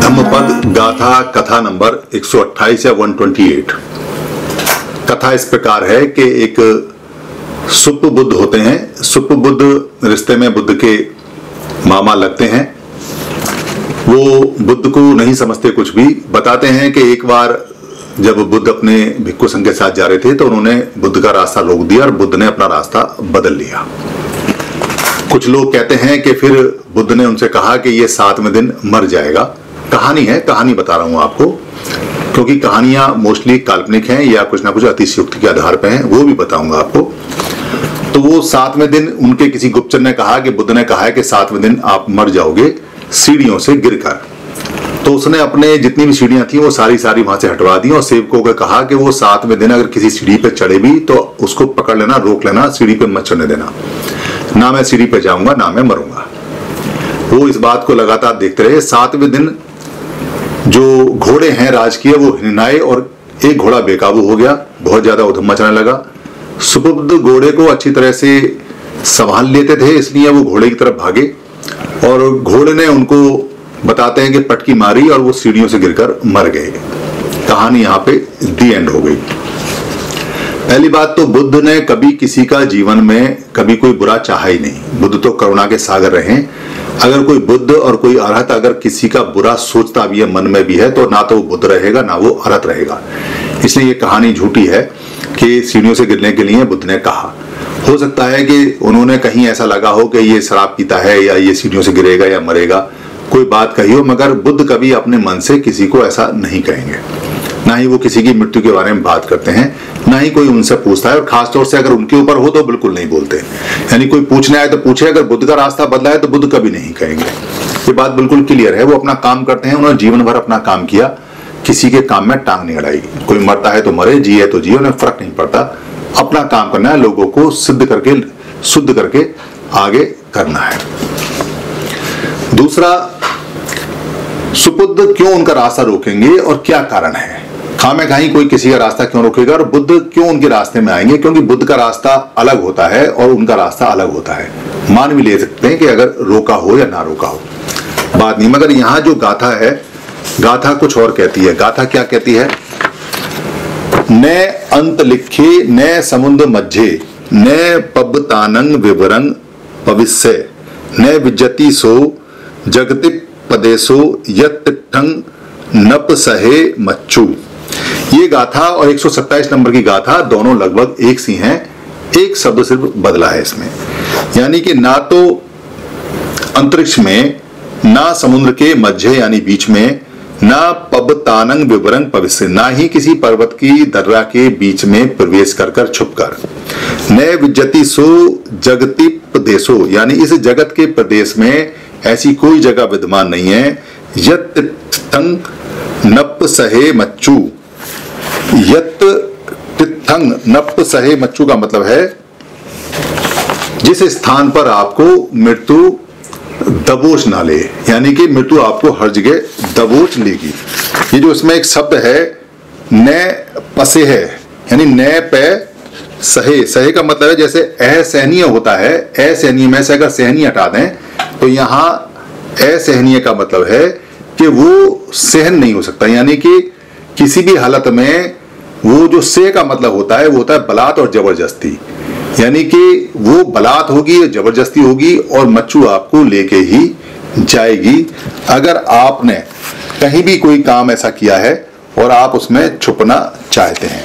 धम्मपद गाथा कथा नंबर 128 या 128 कथा इस प्रकार है कि एक सुप बुद्ध होते हैं। सुप बुद्ध रिश्ते में बुद्ध के मामा लगते हैं। वो बुद्ध को नहीं समझते कुछ भी। बताते हैं कि एक बार जब बुद्ध अपने भिक्खु संघ के साथ जा रहे थे तो उन्होंने बुद्ध का रास्ता रोक दिया और बुद्ध ने अपना रास्ता बदल लिया। कुछ लोग कहते हैं कि फिर बुद्ध ने उनसे कहा कि ये सातवें दिन मर जाएगा। कहानी है, कहानी बता रहा हूँ आपको। क्योंकि कहानियाँ मोस्टली काल्पनिक हैं या कुछ ना कुछ अतिशयोक्ति के आधार पर हैं, वो भी बताऊँगा आपको। तो वो सातवें दिन उनके किसी गुप्तचर ने कहा कि बुद्ध ने कहा है कि सातवें दिन आप मर जाओगे, सीढ़ियों से गिरकर। तो उसने अपने जितनी भी सीढ़ियाँ थी, वो सारी सारी वहाँ से हटवा दी और सेवकों को कहा कि वो सातवें दिन अगर किसी सीढ़ी पे चढ़े भी तो उसको पकड़ लेना, रोक लेना, सीढ़ी पे मत चढ़ने देना। ना मैं सीढ़ी पे जाऊँगा, ना मैं मरूँगा। वो इस बात को लगातार देखते रहे। सातवें दिन जो घोड़े हैं राजकीय, वो हिनाए और एक घोड़ा बेकाबू हो गया। बहुत ज़्यादा उधम मचने लगा। सुबुद्ध घोड़े को अच्छी तरह से संभाल लेते थे, इसलिए वो घोड़े की तरफ़ भागे। और घोड़े ने उनको बताते हैं कि पटकी मारी और वो सीढ़ियों से गिरकर मर गए। कहानी यहाँ पे दी एंड हो गई। पहली बात तो बुद्ध ने कभी किसी का जीवन में कभी कोई बुरा चाहा ही नहीं। बुद्ध तो करुणा के सागर रहे अगर कोई बुद्ध और कोई अरहत अगर किसी का बुरा सोचता भी है, मन में भी है तो ना तो वो बुद्ध रहेगा, ना वो अरहत रहेगा। इसलिए ये कहानी झूठी है कि सीढ़ियों से गिरने के लिए बुद्ध ने कहा। हो सकता है कि उन्होंने कहीं ऐसा लगा हो कि ये शराब पीता है या ये सीढ़ियों से गिरेगा या मरेगा। कोई बात कही हो, मगर बुद्ध कभी अपने मन से किसी को ऐसा नहीं कहेंगे। ना ही वो किसी की मृत्यु के बारे में बात करते हैं, ना ही कोई उनसे पूछता है, और खासतौर से अगर उनके ऊपर हो तो बिल्कुल नहीं बोलते। यानी कोई पूछने आए तो पूछे, अगर बुद्ध का रास्ता बदला है तो बुद्ध कभी नहीं कहेंगे। ये बात बिल्कुल क्लियर है, वो अपना काम करते हैं, उन्होंने जीवन भर अपना काम किया, किसी के काम में टांग नहीं अड़ाई। कोई मरता है तो मरे, जिए तो जिए, उन्हें फ़र्क नहीं पड़ता। अपना काम करना है, लोगों को सिद्ध करके, शुद्ध करके आगे करना है। दूसरा सुबुद्ध क्यों उनका रास्ता रोकेंगे और क्या कारण है? खामे खाई कोई किसी का रास्ता क्यों रोकेगा और बुद्ध क्यों उनके रास्ते में आएँगे? क्योंकि बुद्ध का रास्ता अलग होता है और उनका रास्ता अलग होता है। मान भी ले सकते हैं कि अगर रोका हो या ना रोका हो। बात नहीं, मगर यहाँ जो गाथा है, गाथा कुछ और कहती है। गाथा क्या कहती है? न अंत लिखे, न समुद्र मध्य न पबतानंग विवरंग भविष्य न विजति सो जगति पदेशो यत्ठंग नप सहे मच्चू। ये गाथा और 127 नंबर की गाथा दोनों लगभग एक सी हैं, एक शब्द सिर्फ़ बदला है इसमें। यानी कि ना तो अंतरिक्ष में, ना समुद्र के मध्य यानी बीच में, ना पबतानंग विवरंग भविष्य ना ही किसी पर्वत की दर्रा के बीच में प्रवेश कर कर छुप कर। न विजति सो जगति प्रदेशो यानी इस जगत के प्रदेश में ऐसी कोई जगह विद्यमान नहीं है। यत नप सहे मच्चू। यत तिथंग नप सहे मच्चू का मतलब है, जिस स्थान पर आपको मृत्यु दबोच ना ले, यानी कि मृत्यु आपको हर जगह दबोच लेगी। ये जो इसमें एक शब्द है, न पसे है, यानी न पे सहे। सहे का मतलब है जैसे असहनीय होता है, असहनीय में से अगर सहनी हटा दें तो यहाँ असहनीय का मतलब है कि वो सहन नहीं हो सकता। यानी कि किसी भी हालत में वो जो से का मतलब होता है, वो होता है बलात् और ज़बरदस्ती। यानी कि वो बलात् होगी या ज़बरदस्ती होगी और मच्छू आपको लेके ही जाएगी। अगर आपने कहीं भी कोई काम ऐसा किया है और आप उसमें छुपना चाहते हैं।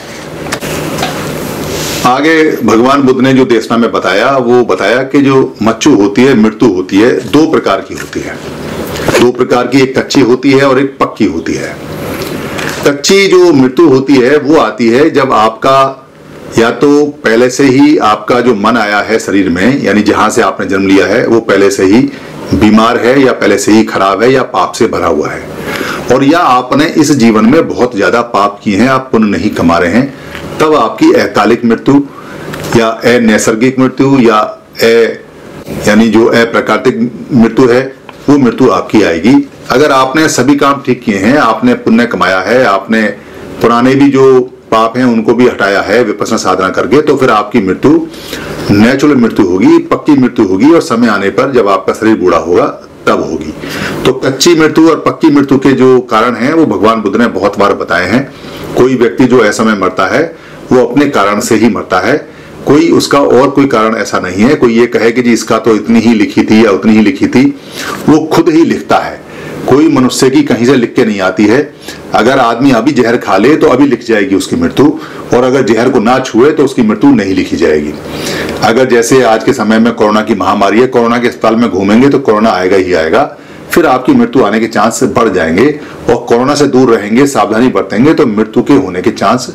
आगे भगवान बुद्ध ने जो देशना में बताया, वो बताया कि जो मच्छू होती है, मृत्यु होती है, दो प्रकार की होती है। दो प्रकार की, एक कच्ची होती है और एक पक्की होती है। कच्ची जो मृत्यु होती है, वो आती है जब आपका, या तो पहले से ही आपका जो मन आया है शरीर में, यानी जहाँ से आपने जन्म लिया है, वो पहले से ही बीमार है, या पहले से ही खराब है, या पाप से भरा हुआ है। और या आपने इस जीवन में बहुत ज़्यादा पाप किए हैं, आप पुण्य नहीं कमा रहे हैं तब आपकी अकालिक मृत्यु या अनैसर्गिक मृत्यु या अ यानी जो अप्राकृतिक मृत्यु है, वो मृत्यु आपकी आएगी। अगर आपने सभी काम ठीक किए हैं, आपने पुण्य कमाया है, आपने पुराने भी जो पाप हैं, उनको भी हटाया है, विपसना साधना करके तो फिर आपकी मृत्यु नेचुरल मृत्यु होगी, पक्की मृत्यु होगी और समय आने पर जब आपका शरीर बूढ़ा होगा, तब होगी। तो कच्ची मृत्यु और पक्की मृत्यु के जो कारण हैं, वो भगवान बुद्ध ने बहुत बार बताए हैं। कोई व्यक्ति जो ऐसा में मरता है वो अपने कारण से ही मरता है। कोई उसका और कोई कारण ऐसा नहीं है। कोई ये कहे कि जी इसका तो इतनी ही लिखी थी या उतनी ही लिखी थी, वो खुद ही लिखता है। कोई मनुष्य की कहीं से लिख के नहीं आती है। अगर आदमी अभी जहर खा ले तो अभी लिख जाएगी उसकी मृत्यु, और अगर जहर को ना छुए तो उसकी मृत्यु नहीं लिखी जाएगी। अगर जैसे आज के समय में कोरोना की महामारी है, कोरोना के अस्पताल में घूमेंगे तो कोरोना आएगा ही आएगा। फिर आपकी मृत्यु आने के चांस बढ़ जाएँगे और कोरोना से दूर रहेंगे, सावधानी बरतेंगे तो मृत्यु के होने के चांस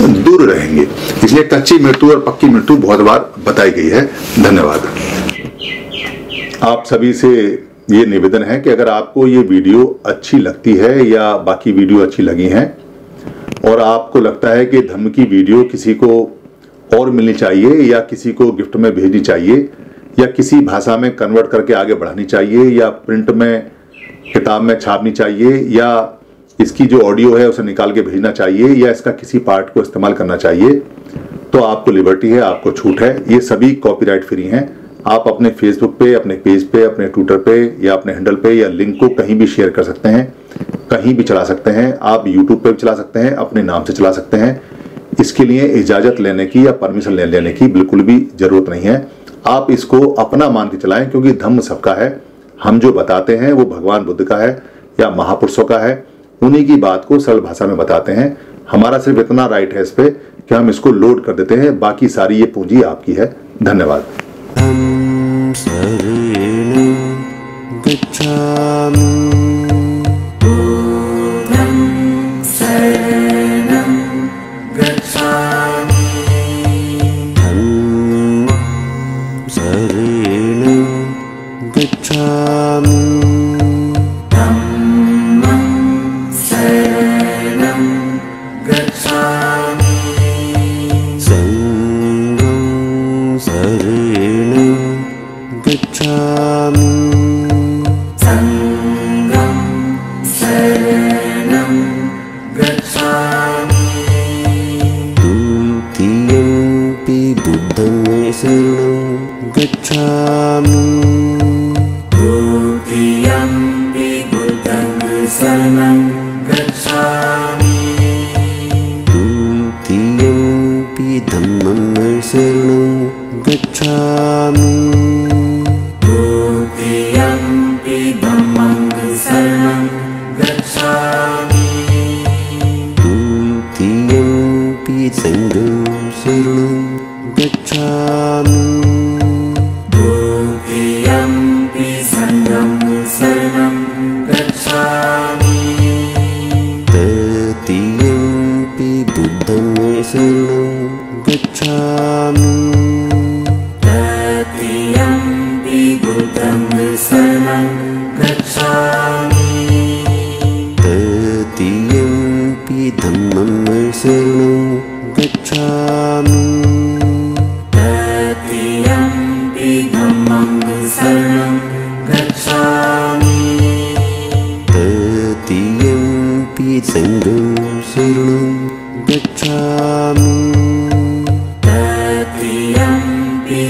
दूर रहेंगे। इसलिए कच्ची मृत्यु और पक्की मृत्यु बहुत बार बताई गई है। धन्यवाद। आप सभी से ये निवेदन है कि अगर आपको ये वीडियो अच्छी लगती है या बाकी वीडियो अच्छी लगी हैं और आपको लगता है कि धर्म की वीडियो किसी को और मिलनी चाहिए या किसी को गिफ्ट में भेजनी चाहिए या किसी भाषा में कन्वर्ट करके आगे बढ़ानी चाहिए, या प्रिंट में, किताब में छापनी चाहिए, या इसकी जो ऑडियो है उसे निकाल के भेजना चाहिए, या इसका किसी पार्ट को इस्तेमाल करना चाहिए तो आपको लिबर्टी है, आपको छूट है। ये सभी कॉपीराइट फ्री हैं। आप अपने फेसबुक पे, अपने पेज पे, अपने ट्विटर पे, या अपने हैंडल पे, या लिंक को कहीं भी शेयर कर सकते हैं, कहीं भी चला सकते हैं। आप यूट्यूब पे भी चला सकते हैं, अपने नाम से चला सकते हैं। इसके लिए इजाज़त लेने की या परमिशन लेने की बिल्कुल भी ज़रूरत नहीं है। आप इसको अपना मान के चलाएँ, क्योंकि धम्म सबका है। हम जो बताते हैं, वो भगवान बुद्ध का है या महापुरुषों का है। उन्हीं की बात को सरल भाषा में बताते हैं। हमारा सिर्फ़ इतना राइट है इस पे कि हम इसको लोड कर देते हैं। बाकी सारी ये पूंजी आपकी है। धन्यवाद। बुद्धं शरणं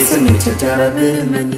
Neyse mi çeker haberim ben